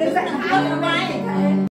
Đưa ra hàng.